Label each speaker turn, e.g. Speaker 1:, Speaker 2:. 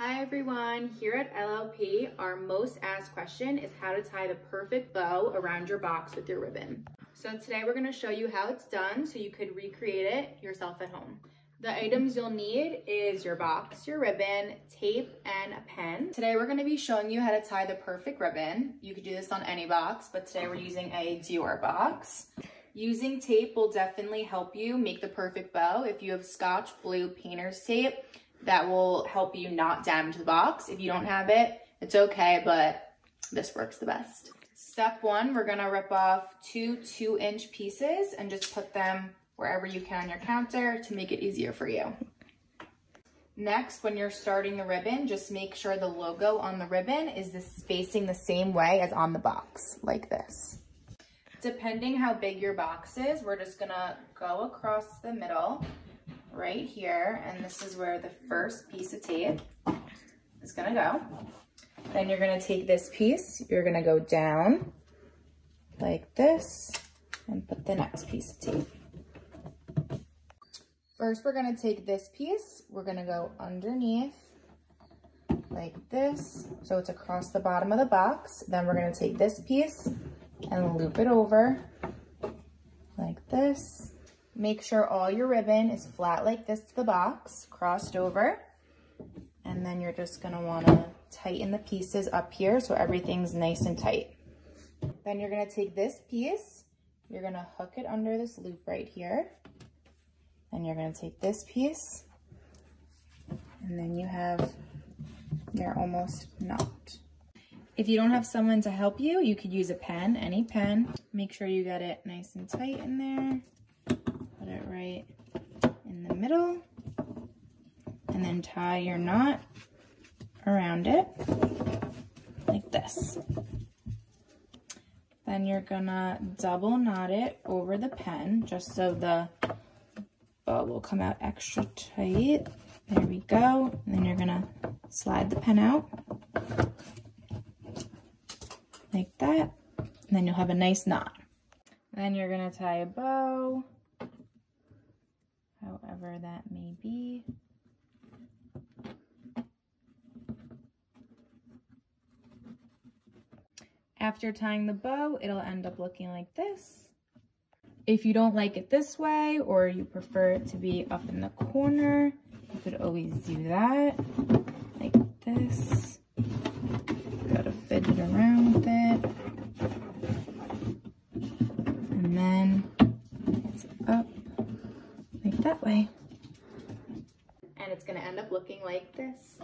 Speaker 1: Hi everyone, here at LLP, our most asked question is how to tie the perfect bow around your box with your ribbon. So today we're gonna show you how it's done so you could recreate it yourself at home. The items you'll need is your box, your ribbon, tape, and a pen. Today we're gonna be showing you how to tie the perfect ribbon. You could do this on any box, but today we're using a Dior box. Using tape will definitely help you make the perfect bow. If you have Scotch Blue painter's tape, that will help you not damage the box. If you don't have it, it's okay, but this works the best. Step one, we're gonna rip off two two inch pieces and just put them wherever you can on your counter to make it easier for you. Next, when you're starting the ribbon, just make sure the logo on the ribbon is facing the same way as on the box, like this. Depending how big your box is, we're just gonna go across the middle right here, and this is where the first piece of tape is gonna go. Then you're gonna take this piece, you're gonna go down like this, and put the next piece of tape. First, we're gonna take this piece, we're gonna go underneath like this, so it's across the bottom of the box. Then we're gonna take this piece and loop it over like this. Make sure all your ribbon is flat like this to the box, crossed over. And then you're just gonna wanna tighten the pieces up here so everything's nice and tight. Then you're gonna take this piece, you're gonna hook it under this loop right here. And you're gonna take this piece, and then you have your almost knot. If you don't have someone to help you, you could use a pen, any pen. Make sure you get it nice and tight in there right in the middle and then tie your knot around it like this. Then you're gonna double knot it over the pen just so the bow will come out extra tight. There we go. And then you're gonna slide the pen out like that. And then you'll have a nice knot. Then you're gonna tie a bow however that may be. After tying the bow, it'll end up looking like this. If you don't like it this way, or you prefer it to be up in the corner, you could always do that. and it's gonna end up looking like this.